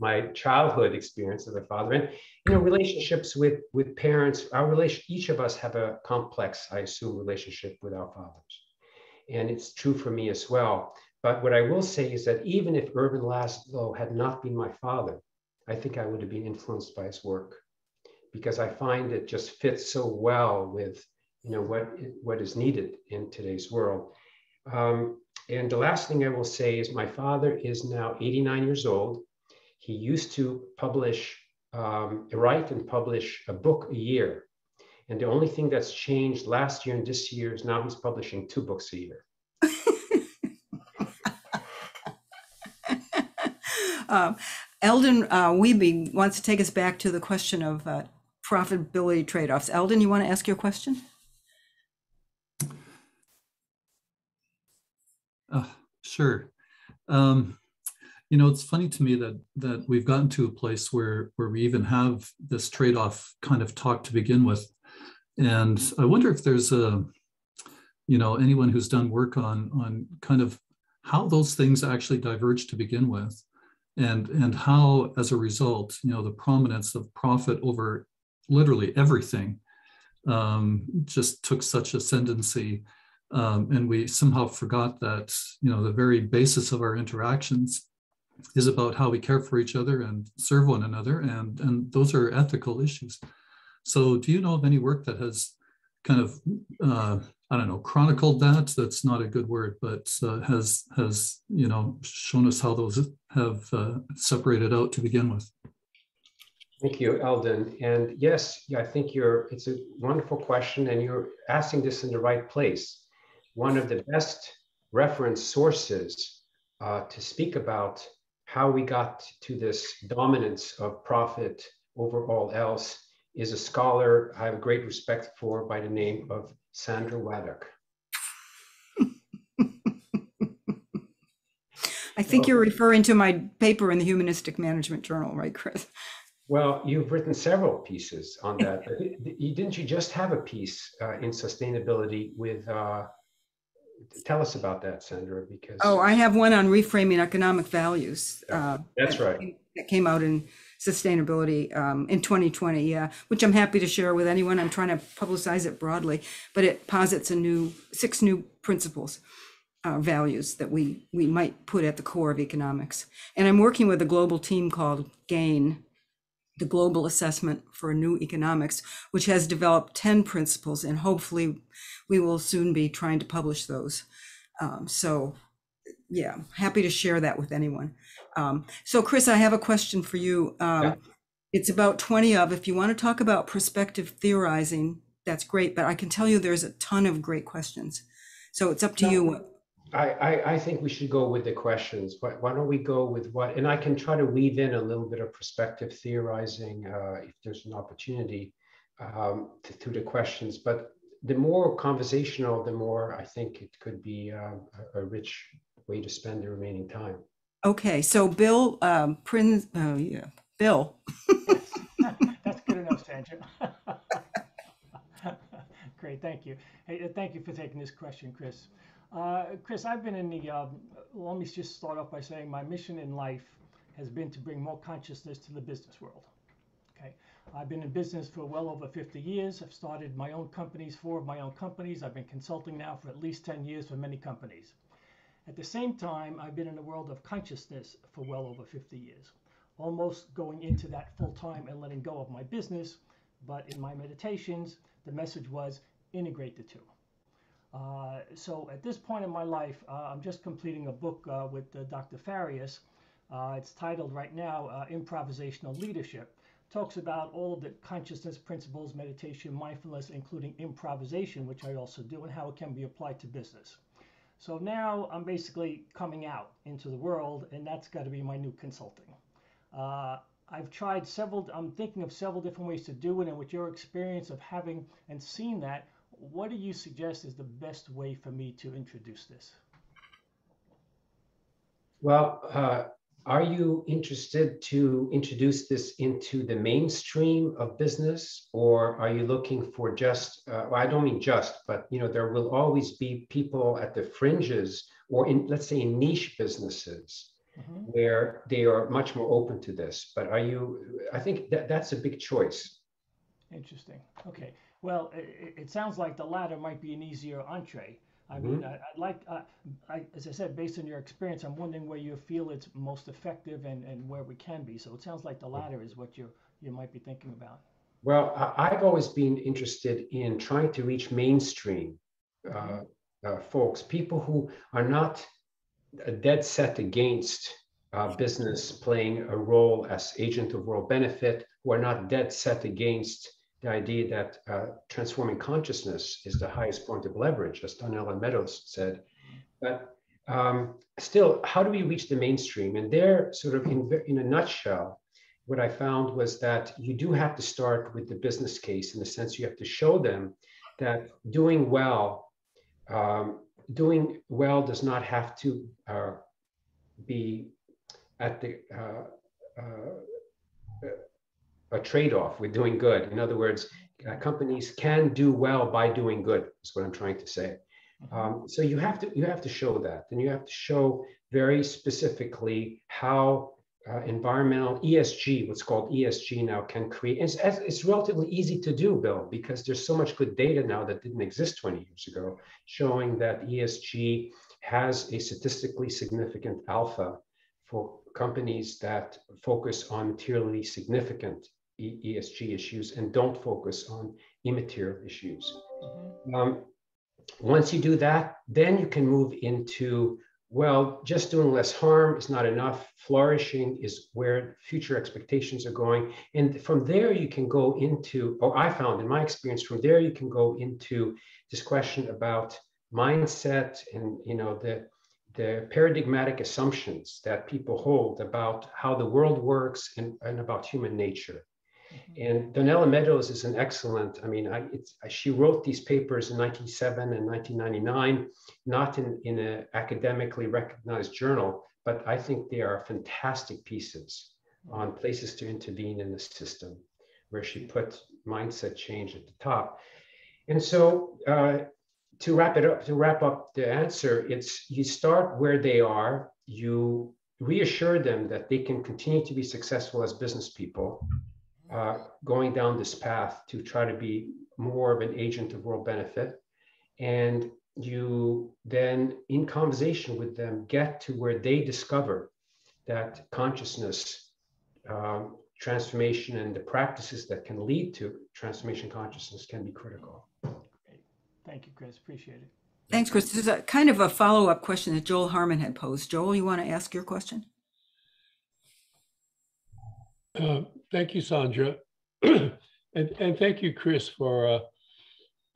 S4: my childhood experience as a father. And, you know, relationships with, with parents, our relation, each of us have a complex, I assume, relationship with our fathers. And it's true for me as well. But what I will say is that even if Ervin Laszlo had not been my father, I think I would have been influenced by his work because I find it just fits so well with you know what what is needed in today's world. Um, and the last thing I will say is my father is now 89 years old. He used to publish, um, write and publish a book a year. And the only thing that's changed last year and this year is now he's publishing two books a year.
S3: um, Eldon uh, wants to take us back to the question of uh, profitability trade-offs. Eldon, you want to ask your question?
S8: Uh, sure. Um, you know, it's funny to me that that we've gotten to a place where where we even have this trade-off kind of talk to begin with, and I wonder if there's a, you know, anyone who's done work on on kind of how those things actually diverge to begin with and and how as a result you know the prominence of profit over literally everything um, just took such ascendancy um, and we somehow forgot that you know the very basis of our interactions is about how we care for each other and serve one another and and those are ethical issues. So do you know of any work that has kind of uh, I don't know, chronicled that. That's not a good word, but uh, has has you know shown us how those have uh, separated out to begin with.
S4: Thank you, Eldon. And yes, I think you're, it's a wonderful question and you're asking this in the right place. One of the best reference sources uh, to speak about how we got to this dominance of profit over all else is a scholar I have great respect for by the name of Sandra Waddock.
S3: I think you're referring to my paper in the Humanistic Management Journal, right, Chris?
S4: Well, you've written several pieces on that. Didn't you just have a piece uh, in sustainability with? Uh, tell us about that, Sandra. Because
S3: oh, I have one on reframing economic values.
S4: Uh, That's
S3: that
S4: right.
S3: Came, that came out in sustainability um, in 2020. Yeah, which I'm happy to share with anyone. I'm trying to publicize it broadly, but it posits a new six new principles. Uh, values that we we might put at the core of economics, and I'm working with a global team called GAIN, the Global Assessment for New Economics, which has developed 10 principles, and hopefully we will soon be trying to publish those. Um, so, yeah, happy to share that with anyone. Um, so, Chris, I have a question for you. Um, yeah. It's about 20 of. If you want to talk about prospective theorizing, that's great, but I can tell you there's a ton of great questions. So, it's up to you
S4: I, I, I, think we should go with the questions. Why, why, don't we go with what? And I can try to weave in a little bit of prospective theorizing uh, if there's an opportunity um, to, through the questions. But the more conversational, the more I think it could be um, a, a, rich way to spend the remaining time.
S3: Okay, so Bill um, oh yeah, Bill.
S9: That's good enough, Sandra. Great, thank you. Hey, uh, thank you for taking this question, Chris. Uh, Chris, I've been in the, um, let me just start off by saying my mission in life has been to bring more consciousness to the business world. Okay, I've been in business for well over 50 years. I've started my own companies, four of my own companies. I've been consulting now for at least 10 years for many companies. At the same time, I've been in the world of consciousness for well over 50 years, almost going into that full time and letting go of my business. But in my meditations, the message was integrate the two. Uh, so at this point in my life, uh, I'm just completing a book uh, with uh, Dr. Farias. Uh, it's titled right now uh, Improvisational Leadership. Talks about all of the consciousness principles, meditation, mindfulness, including improvisation, which I also do, and how it can be applied to business. So now I'm basically coming out into the world, and that's got to be my new consulting. I've tried several, I'm thinking of several different ways to do it, and with your experience of having and seeing that, what do you suggest is the best way for me to introduce this?
S4: Well, uh, are you interested to introduce this into the mainstream of business, or are you looking for just? Uh, well, I don't mean just, but you know, there will always be people at the fringes, or in let's say in niche businesses, mm-hmm. where they are much more open to this. But are you? I think that that's a big choice.
S9: Interesting. Okay. Well, it, it, sounds like the latter might be an easier entree. I mm-hmm. mean, I, would like, uh, I, as I said, based on your experience, I'm wondering where you feel it's most effective and, and where we can be. So it sounds like the latter is what you you might be thinking about.
S4: Well, I've always been interested in trying to reach mainstream uh, mm-hmm. uh, folks, people who are not dead set against uh, business playing a role as agent of world benefit, who are not dead set against the idea that uh, transforming consciousness is the highest point of leverage, as Donella Meadows said. But um, still, how do we reach the mainstream? And there, sort of in, in a nutshell, what I found was that you do have to start with the business case in the sense you have to show them that doing well, um, doing well does not have to uh, be at the uh, uh, a trade-off with doing good. In other words, uh, companies can do well by doing good. Is what I'm trying to say. Mm-hmm. Um, so you have to you have to show that, and you have to show very specifically how uh, environmental ESG, what's called ESG now, can create. It's, it's relatively easy to do, Bill, because there's so much good data now that didn't exist 20 years ago, showing that ESG has a statistically significant alpha for companies that focus on materially significant ESG issues and don't focus on immaterial issues. Mm-hmm. Um, once you do that, then you can move into well, just doing less harm is not enough. Flourishing is where future expectations are going. And from there, you can go into, or I found in my experience, from there, you can go into this question about mindset and, you know, the, the paradigmatic assumptions that people hold about how the world works and, and about human nature. Mm-hmm. And Donella Meadows is an excellent, I mean, I, she wrote these papers in 1997 and 1999, not in, in an academically recognized journal, but I think they are fantastic pieces on places to intervene in the system, where she put mindset change at the top. And so uh, to wrap it up, to wrap up the answer, it's you start where they are, you reassure them that they can continue to be successful as business people uh, going down this path to try to be more of an agent of world benefit. And you then, in conversation with them, get to where they discover that consciousness um, transformation and the practices that can lead to transformation consciousness can be critical. Great.
S9: Thank you, Chris. Appreciate it.
S3: Thanks, Chris. This is a kind of a follow-up question that Joel Harmon had posed. Joel, you want to ask your question?
S10: Uh, thank you, Sandra. and, and thank you, Chris, for uh,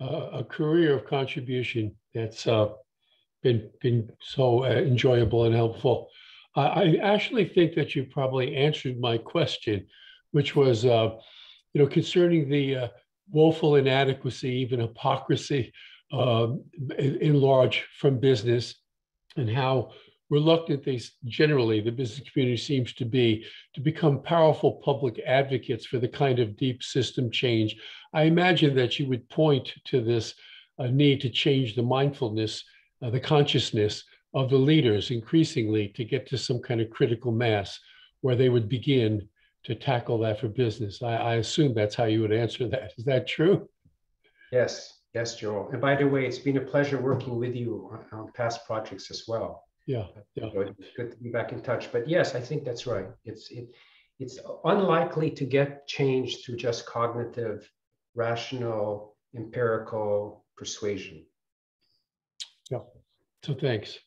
S10: a career of contribution that's uh, been, been so uh, enjoyable and helpful. I actually think that you probably answered my question, which was, uh, you know, concerning the uh, woeful inadequacy, even hypocrisy um, in, in large from business and how reluctant they generally the business community seems to be to become powerful public advocates for the kind of deep system change. I imagine that you would point to this uh, need to change the mindfulness uh, the consciousness of the leaders increasingly to get to some kind of critical mass where they would begin to tackle that for business. I, I assume that's how you would answer that. Is that true?
S4: Yes. Yes joel. And by the way it's been a pleasure working with you on, on past projects as well
S10: yeah, yeah.
S4: So it's good to be back in touch. But yes, I think that's right. It's it it's unlikely to get change through just cognitive, rational, empirical persuasion.
S10: Yeah. So thanks.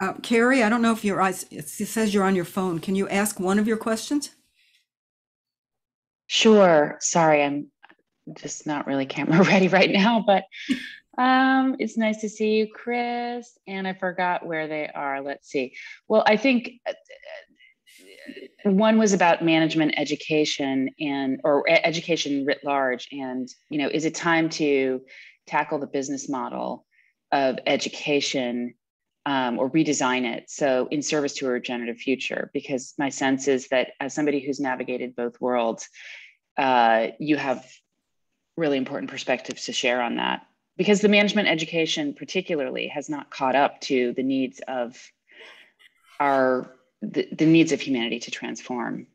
S3: Uh, Carrie, I don't know if your eyes, it says you're on your phone. Can you ask one of your questions?
S11: Sure. Sorry, I'm just not really camera ready right now, but um, it's nice to see you, Chris. And I forgot where they are. Let's see. Well, I think uh, one was about management education and or education writ large. And you know, is it time to tackle the business model of education um, or redesign it so in service to a regenerative future? Because my sense is that as somebody who's navigated both worlds, uh, you have really important perspectives to share on that because the management education particularly has not caught up to the needs of our the, the needs of humanity to transform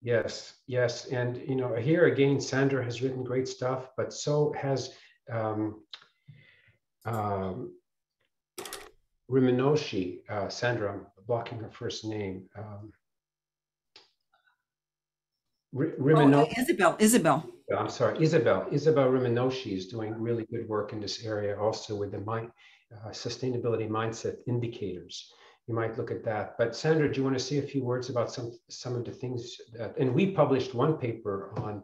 S4: yes yes and you know here again sandra has written great stuff but so has um, um, Rimanoczy, uh, Sandra, I'm blocking her first name. Um,
S3: Rimino- oh, Isabel, Isabel.
S4: I'm sorry, Isabel. Isabel Rimanoczy is doing really good work in this area also with the mind, uh, sustainability mindset indicators. You might look at that. But Sandra, do you want to say a few words about some some of the things that? And we published one paper on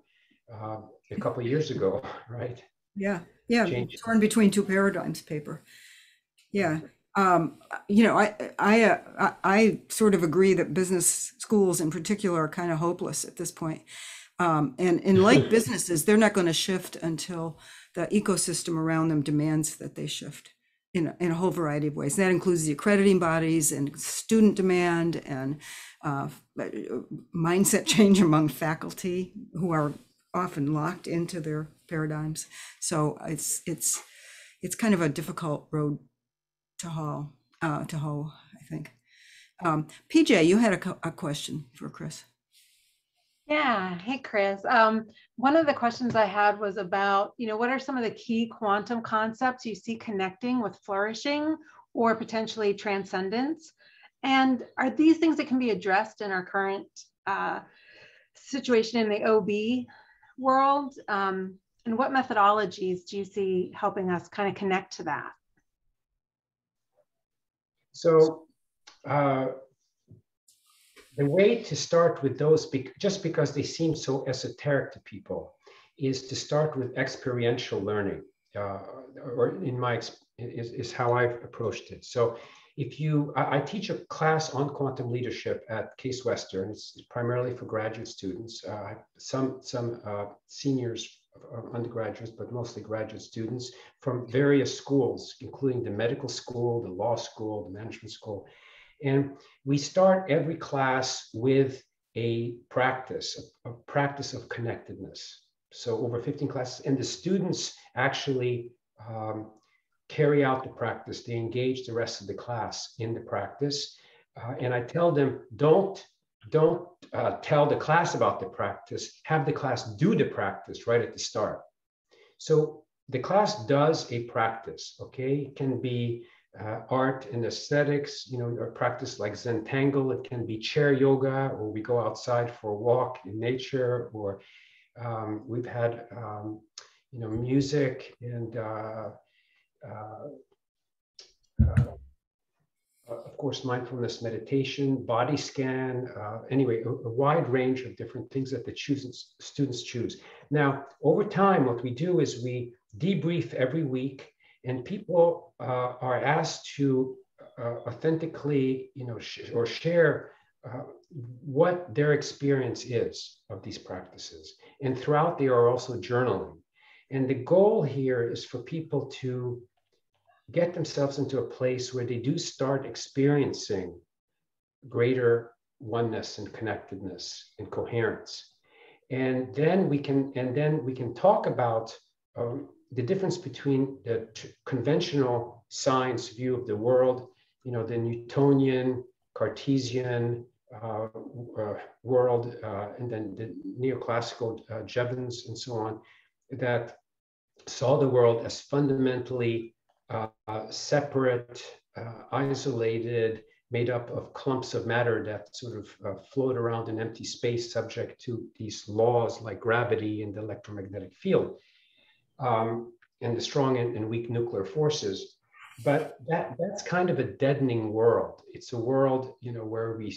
S4: uh, a couple years ago, right?
S3: Yeah, yeah, Change. torn between two paradigms paper. Yeah, um, you know, I, I, uh, I sort of agree that business schools in particular are kind of hopeless at this point. Um, and, and like businesses, they're not going to shift until the ecosystem around them demands that they shift in a, in a whole variety of ways. That includes the accrediting bodies and student demand and uh, mindset change among faculty who are often locked into their paradigms. So it's it's it's kind of a difficult road to hoe, uh, to hoe, I think. Um, PJ, you had a, a question for Chris.
S12: Yeah. Hey, Chris. Um, one of the questions I had was about, you know, what are some of the key quantum concepts you see connecting with flourishing or potentially transcendence? And are these things that can be addressed in our current uh, situation in the OB world? Um, and what methodologies do you see helping us kind of connect to that?
S4: So uh, the way to start with those, just because they seem so esoteric to people, is to start with experiential learning, uh, or in my is, is how I've approached it. So if you, I, I, teach a class on quantum leadership at Case Western. It's primarily for graduate students, uh, some some uh, seniors, undergraduates, but mostly graduate students from various schools, including the medical school, the law school, the management school. And we start every class with a practice, a, a practice of connectedness. So over 15 classes, and the students actually um, carry out the practice. They engage the rest of the class in the practice. Uh, and I tell them, don't, don't uh, tell the class about the practice, have the class do the practice right at the start. So the class does a practice, okay? It can be uh, art and aesthetics, you know, or practice like Zentangle. It can be chair yoga, or we go outside for a walk in nature, or um, we've had, um, you know, music and uh, uh, uh, of course, mindfulness meditation, body scan, uh, anyway, a, a, wide range of different things that the students choose. Now, over time, what we do is we debrief every week and people uh, are asked to uh, authentically, you know, sh or share uh, what their experience is of these practices. And throughout, they are also journaling. And the goal here is for people to get themselves into a place where they do start experiencing greater oneness and connectedness and coherence. And then we can and then we can talk about um, the difference between the conventional science view of the world you know the newtonian cartesian uh, uh, world uh, and then the neoclassical uh, jevons and so on that saw the world as fundamentally separate, uh, isolated, made up of clumps of matter that sort of uh, float around in empty space subject to these laws like gravity and the electromagnetic field um, and the strong and, and, weak nuclear forces. But that, that's kind of a deadening world. It's a world, you know, where we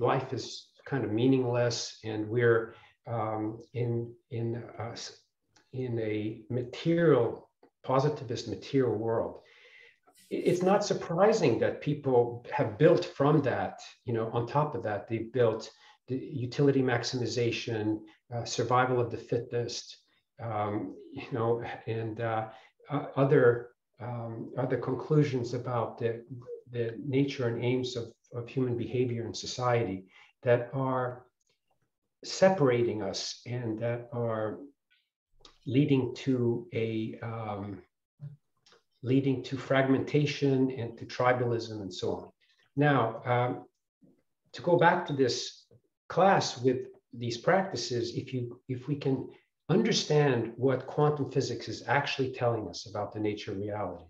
S4: life is kind of meaningless and we're um, in, in, uh, in a material positivist material world. It's not surprising that people have built from that you know on top of that they've built the utility maximization uh, survival of the fittest um, you know and uh, other um, other conclusions about the, the nature and aims of, of human behavior in society that are separating us and that are leading to a um, leading to fragmentation and to tribalism and so on. Now, um, to go back to this class with these practices, if you if we can understand what quantum physics is actually telling us about the nature of reality,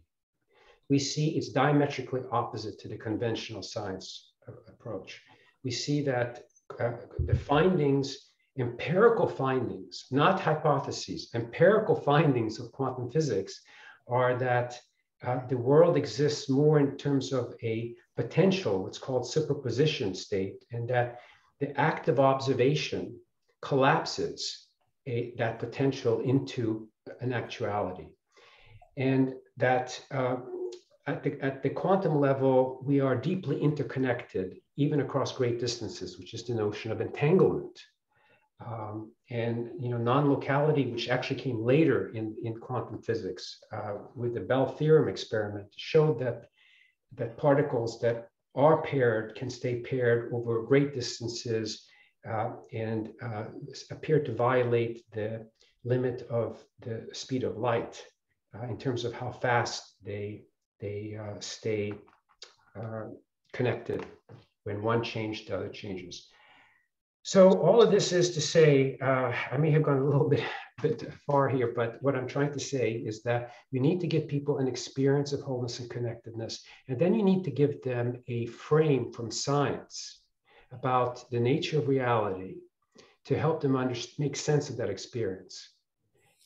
S4: we see it's diametrically opposite to the conventional science approach. We see that uh, the findings empirical findings, not hypotheses, empirical findings of quantum physics are that uh, the world exists more in terms of a potential, what's called superposition state, and that the act of observation collapses a, that potential into an actuality. And that uh, at, the, at the quantum level, we are deeply interconnected, even across great distances, which is the notion of entanglement. Um, and you know non-locality, which actually came later in, in quantum physics uh, with the Bell theorem experiment, showed that that particles that are paired can stay paired over great distances uh, and uh, appear to violate the limit of the speed of light uh, in terms of how fast they they uh, stay uh, connected. When one changes, the other changes. So all of this is to say, uh, I may have gone a little bit, bit far here, but what I'm trying to say is that you need to give people an experience of wholeness and connectedness, and then you need to give them a frame from science about the nature of reality to help them under, make sense of that experience.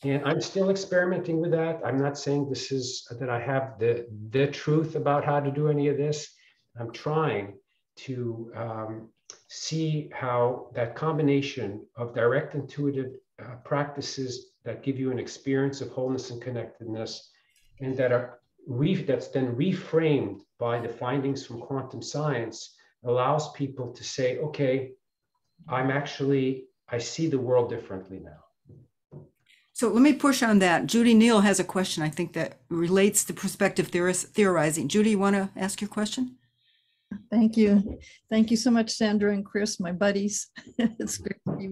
S4: And I'm still experimenting with that. I'm not saying this is that I have the, the truth about how to do any of this, I'm trying to um, see how that combination of direct intuitive uh, practices that give you an experience of wholeness and connectedness and that are re- that's then reframed by the findings from quantum science allows people to say okay i'm actually i see the world differently now
S3: So let me push on that. Judy Neal has a question, I think, that relates to prospective theoris- theorizing. Judy, you want to ask your question?
S13: Thank you. Thank you so much, Sandra and Chris, my buddies. it's great to be.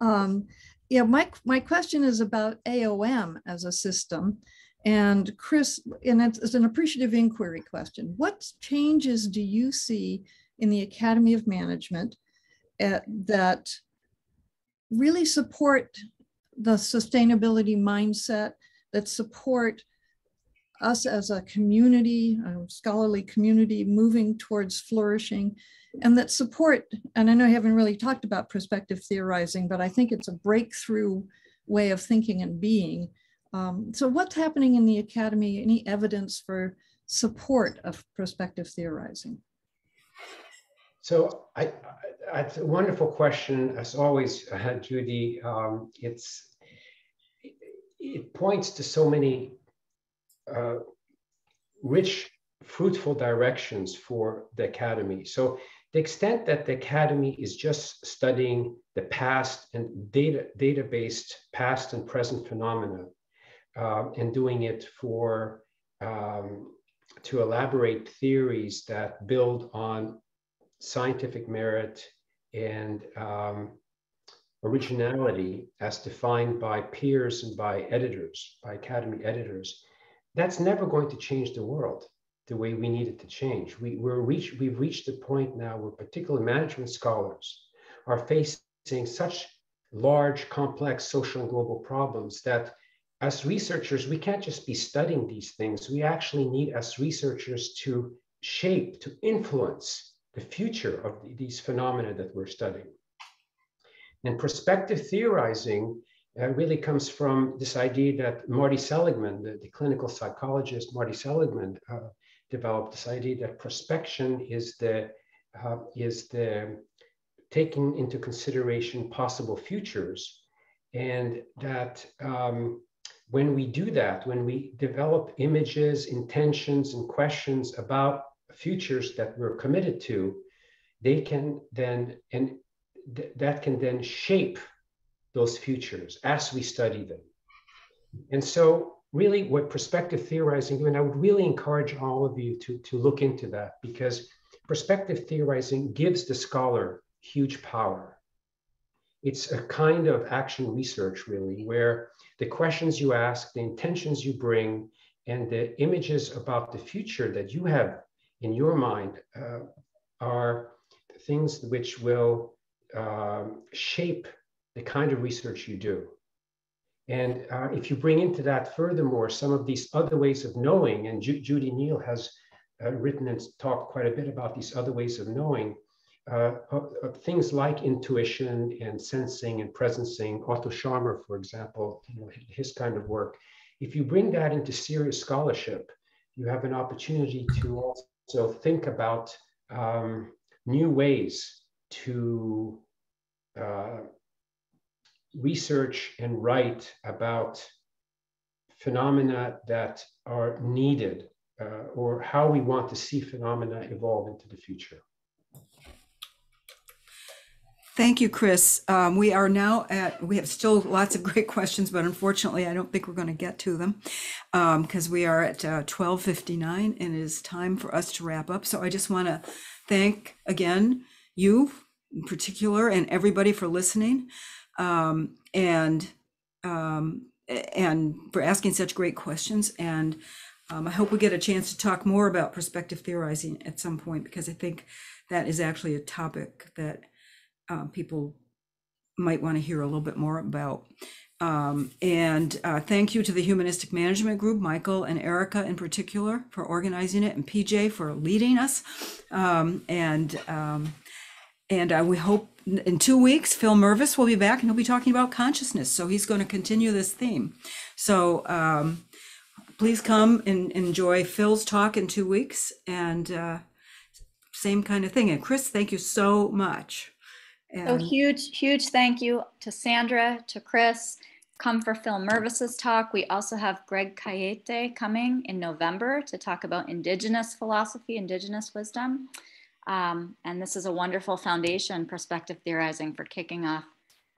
S13: Um, yeah, my, my question is about AOM as a system. And Chris, and it's, an appreciative inquiry question. What changes do you see in the Academy of Management at, that really support the sustainability mindset, that support us as a community, a scholarly community moving towards flourishing, and that support, and I know you haven't really talked about prospective theorizing, but I think it's a breakthrough way of thinking and being. Um, so what's happening in the academy? Any evidence for support of prospective theorizing?
S4: So I, I, it's a wonderful question, as always, uh, Judy. Um, it's it, it points to so many uh, rich, fruitful directions for the academy. So the extent that the academy is just studying the past and data data-based past and present phenomena, um, and doing it for um, to elaborate theories that build on scientific merit and um, originality as defined by peers and by editors, by academy editors, that's never going to change the world the way we need it to change. We, we're reach, we've reached a point now where particular management scholars are facing such large, complex social and global problems that as researchers, we can't just be studying these things. We actually need, as researchers, to shape, to influence the future of these phenomena that we're studying. And prospective theorizing really comes from this idea that Marty Seligman, the, the clinical psychologist Marty Seligman, uh, developed this idea that prospection is the uh, is the taking into consideration possible futures, and that um, when we do that, when we develop images, intentions, and questions about futures that we're committed to, they can then, and th- that can then shape those futures as we study them. And so, really, what prospective theorizing, and I would really encourage all of you to, to look into that because prospective theorizing gives the scholar huge power. It's a kind of action research, really, where the questions you ask, the intentions you bring, and the images about the future that you have in your mind uh, are things which will um, shape the kind of research you do. And uh, if you bring into that, furthermore, some of these other ways of knowing, and Ju Judy Neal has uh, written and talked quite a bit about these other ways of knowing, uh, of, of things like intuition and sensing and presencing. Otto Scharmer, for example, you know, his kind of work. If you bring that into serious scholarship, you have an opportunity to also think about um, new ways to uh, research and write about phenomena that are needed uh, or how we want to see phenomena evolve into the future.
S3: Thank you, Chris. Um, we are now at, we have still lots of great questions, but unfortunately, I don't think we're going to get to them because um, we are at uh, 1259 and it is time for us to wrap up. So I just want to thank again you in particular and everybody for listening um, and um, and for asking such great questions. And um, I hope we get a chance to talk more about prospective theorizing at some point because I think that is actually a topic that uh, people might want to hear a little bit more about. Um, and uh, thank you to the Humanistic Management Group, Michael and Erica in particular, for organizing it, and PJ for leading us. Um, and um, and uh, we hope in two weeks, Phil Mirvis will be back and he'll be talking about consciousness. So he's going to continue this theme. So um, please come and enjoy Phil's talk in two weeks. And uh, same kind of thing. And Chris, thank you so much.
S1: So huge, huge thank you to Sandra, to Chris. Come for Phil Mirvis's talk. We also have Greg Cajete coming in November to talk about Indigenous philosophy, Indigenous wisdom. Um, and this is a wonderful foundation, prospective theorizing, for kicking off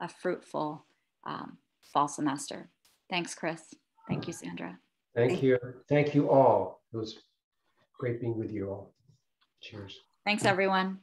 S1: a fruitful um, fall semester. Thanks, Chris. Thank you, Sandra.
S4: Thank you. Thank you all. It was great being with you all. Cheers.
S1: Thanks, everyone.